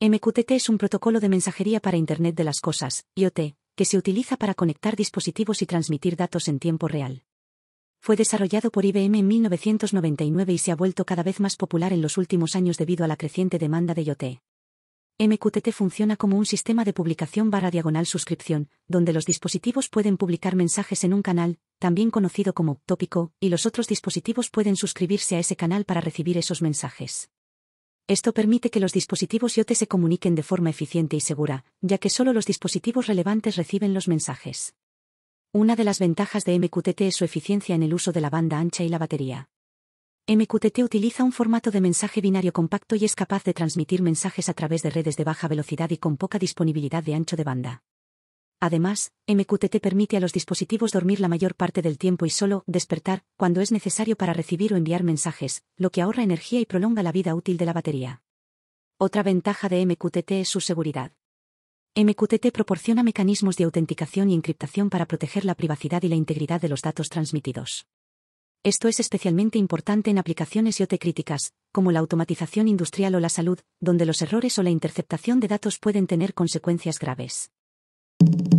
MQTT es un protocolo de mensajería para Internet de las Cosas, IoT, que se utiliza para conectar dispositivos y transmitir datos en tiempo real. Fue desarrollado por IBM en 1999 y se ha vuelto cada vez más popular en los últimos años debido a la creciente demanda de IoT. MQTT funciona como un sistema de publicación barra diagonal suscripción, donde los dispositivos pueden publicar mensajes en un canal, también conocido como tópico, y los otros dispositivos pueden suscribirse a ese canal para recibir esos mensajes. Esto permite que los dispositivos IoT se comuniquen de forma eficiente y segura, ya que solo los dispositivos relevantes reciben los mensajes. Una de las ventajas de MQTT es su eficiencia en el uso de la banda ancha y la batería. MQTT utiliza un formato de mensaje binario compacto y es capaz de transmitir mensajes a través de redes de baja velocidad y con poca disponibilidad de ancho de banda. Además, MQTT permite a los dispositivos dormir la mayor parte del tiempo y solo despertar cuando es necesario para recibir o enviar mensajes, lo que ahorra energía y prolonga la vida útil de la batería. Otra ventaja de MQTT es su seguridad. MQTT proporciona mecanismos de autenticación y encriptación para proteger la privacidad y la integridad de los datos transmitidos. Esto es especialmente importante en aplicaciones IoT críticas, como la automatización industrial o la salud, donde los errores o la interceptación de datos pueden tener consecuencias graves. you